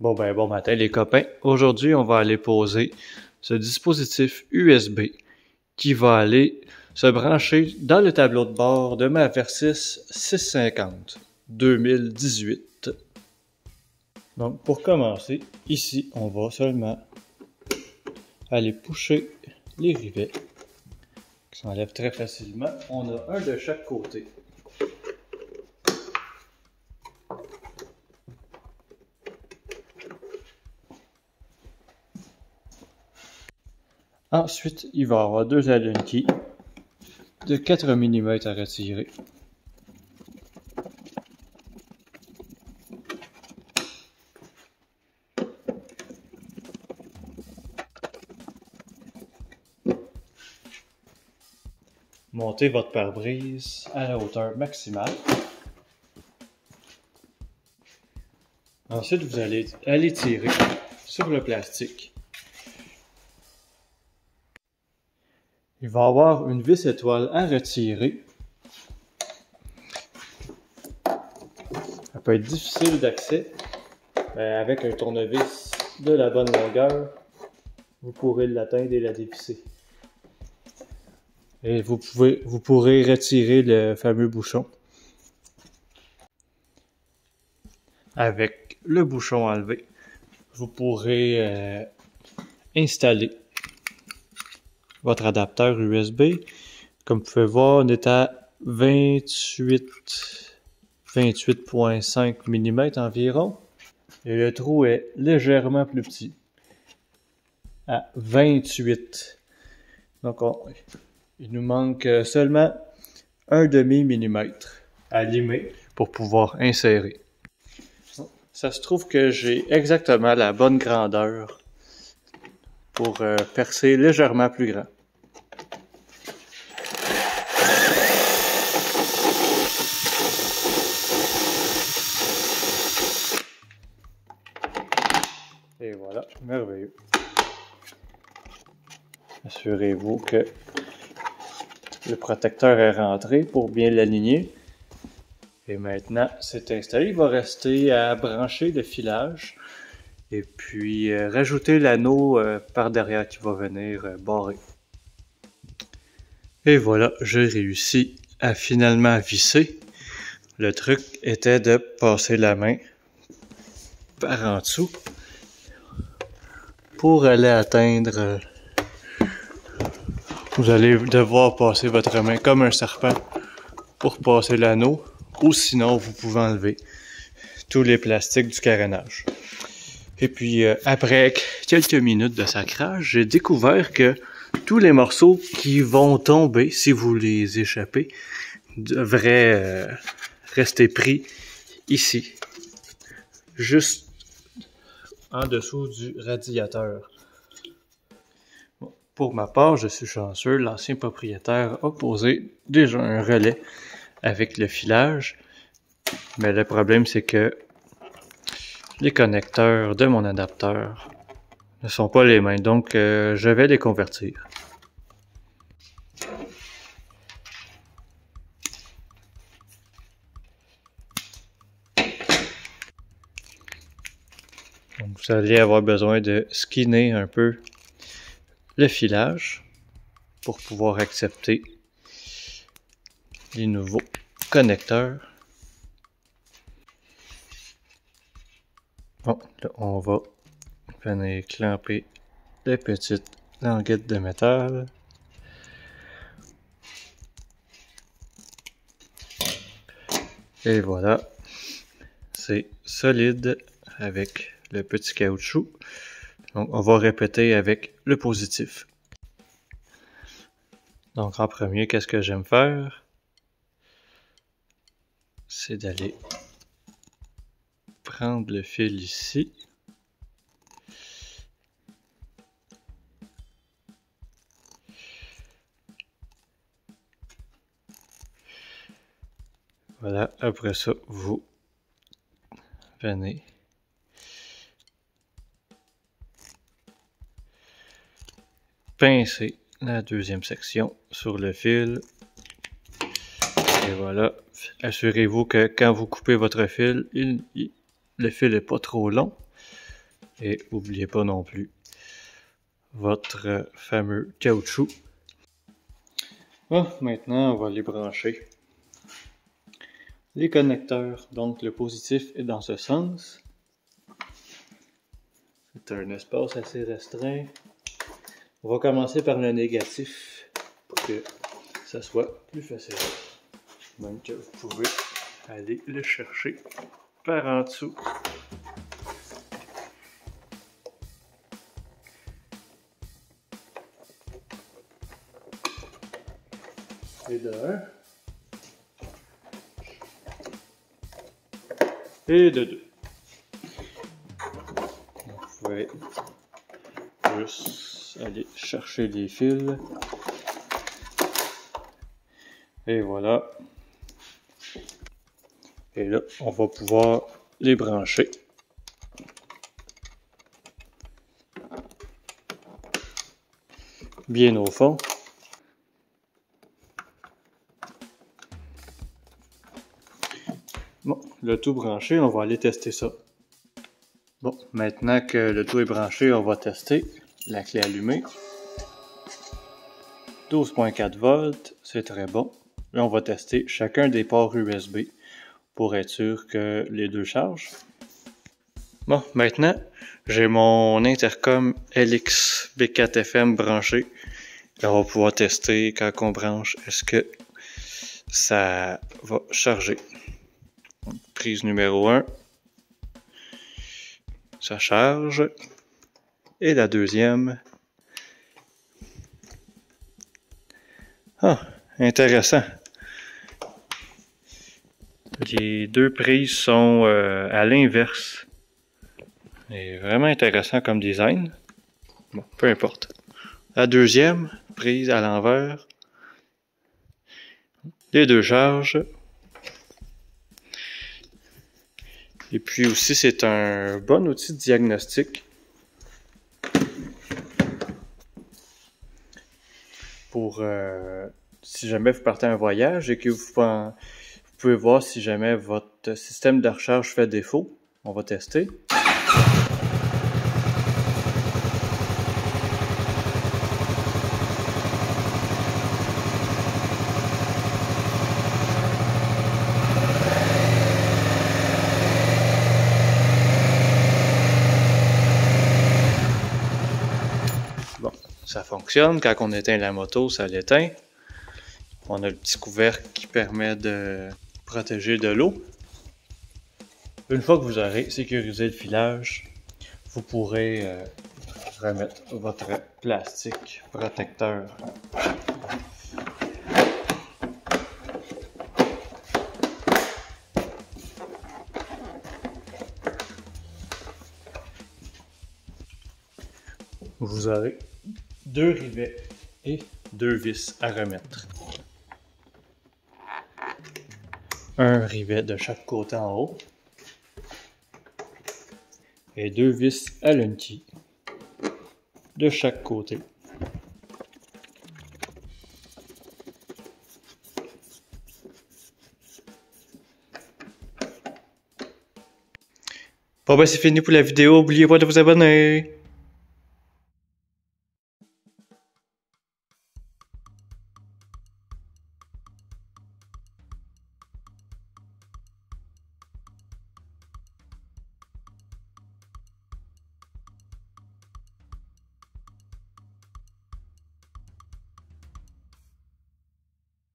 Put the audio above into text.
Bon ben bon matin les copains. Aujourd'hui, on va aller poser ce dispositif USB qui va aller se brancher dans le tableau de bord de ma Versys 650 2018. Donc pour commencer, ici, on va seulement aller pousser les rivets qui s'enlèvent très facilement. On a un de chaque côté. Ensuite, il va y avoir deux allumes de 4 mm à retirer. Montez votre pare-brise à la hauteur maximale. Ensuite, vous allez aller tirer sur le plastique. Il va avoir une vis étoile à retirer. Ça peut être difficile d'accès. avec un tournevis de la bonne longueur, vous pourrez l'atteindre et la dévisser. Et vous, pouvez, vous pourrez retirer le fameux bouchon. Avec le bouchon enlevé, vous pourrez euh, installer votre adapteur USB. Comme vous pouvez voir, on est à 28, 28.5 mm environ. Et le trou est légèrement plus petit, à 28. Donc, il nous manque seulement un demi millimètre à limer pour pouvoir insérer. Ça se trouve que j'ai exactement la bonne grandeur pour euh, percer légèrement plus grand. Et voilà, merveilleux. Assurez-vous que le protecteur est rentré pour bien l'aligner. Et maintenant, c'est installé. Il va rester à brancher le filage et puis euh, rajouter l'anneau euh, par derrière qui va venir euh, barrer. Et voilà, j'ai réussi à finalement visser. Le truc était de passer la main par en dessous pour aller atteindre. Vous allez devoir passer votre main comme un serpent pour passer l'anneau ou sinon vous pouvez enlever tous les plastiques du carénage. Et puis euh, après quelques minutes de sacrage, j'ai découvert que tous les morceaux qui vont tomber si vous les échappez devraient euh, rester pris ici, juste en dessous du radiateur. pour ma part, je suis chanceux, l'ancien propriétaire a posé déjà un relais avec le filage, mais le problème c'est que les connecteurs de mon adapteur ne sont pas les mêmes, donc euh, je vais les convertir. Vous allez avoir besoin de skinner un peu le filage pour pouvoir accepter les nouveaux connecteurs. Bon, là, on va venir clamper les petites languettes de métal. Et voilà, c'est solide avec le petit caoutchouc. Donc, on va répéter avec le positif. Donc, en premier, qu'est-ce que j'aime faire? C'est d'aller prendre le fil ici. Voilà, après ça, vous venez pincer la deuxième section sur le fil. Et voilà, assurez-vous que quand vous coupez votre fil, il, le fil n'est pas trop long. Et n'oubliez pas non plus votre fameux caoutchouc. Maintenant, on va les brancher. Les connecteurs, donc le positif est dans ce sens. C'est un espace assez restreint. On va commencer par le négatif pour que ça soit plus facile. Donc, vous pouvez aller le chercher par en dessous. Et de un. Et de deux. Vous pouvez aller chercher les fils. Et voilà. Et là, on va pouvoir les brancher. Bien au fond. Bon, le tout branché, on va aller tester ça. Bon, maintenant que le tout est branché, on va tester la clé allumée. 12.4 volts, c'est très bon. Là, on va tester chacun des ports USB pour être sûr que les deux chargent. Bon, maintenant, j'ai mon intercom LX B4FM branché. Là, on va pouvoir tester quand on branche, est-ce que ça va charger. Prise numéro 1, ça charge. Et la deuxième. Ah, intéressant. Les deux prises sont euh, à l'inverse. C'est vraiment intéressant comme design. Bon, peu importe. La deuxième, prise à l'envers. Les deux charges. Et puis aussi, c'est un bon outil de diagnostic. Euh, si jamais vous partez un voyage et que vous, vous pouvez voir si jamais votre système de recharge fait défaut. On va tester. Bon, ça fonctionne. Quand on éteint la moto, ça l'éteint. On a le petit couvercle qui permet de protéger de l'eau. Une fois que vous aurez sécurisé le filage, vous pourrez euh, remettre votre plastique protecteur. Vous aurez deux rivets et deux vis à remettre. un rivet de chaque côté en haut et deux vis à lentille de chaque côté. Bon ben c'est fini pour la vidéo, n'oubliez pas de vous abonner